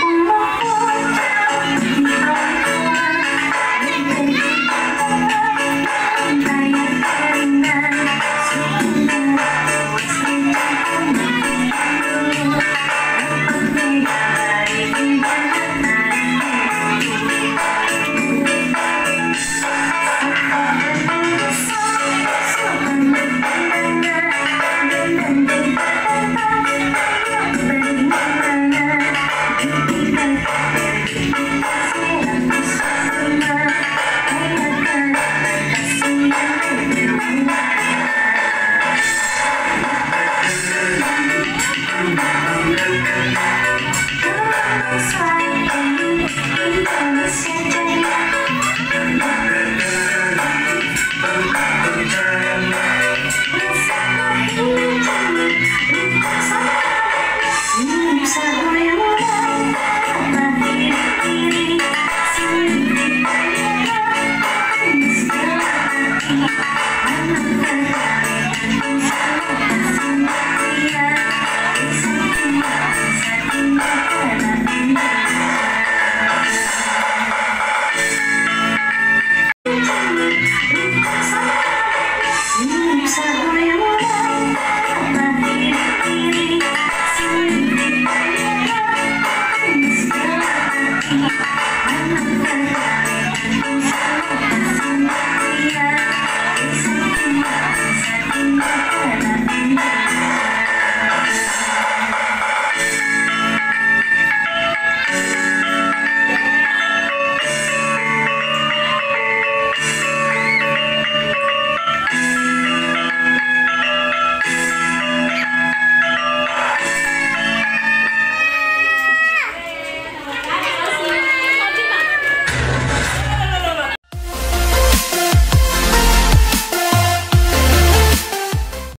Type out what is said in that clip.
Oh, my God. Thank you.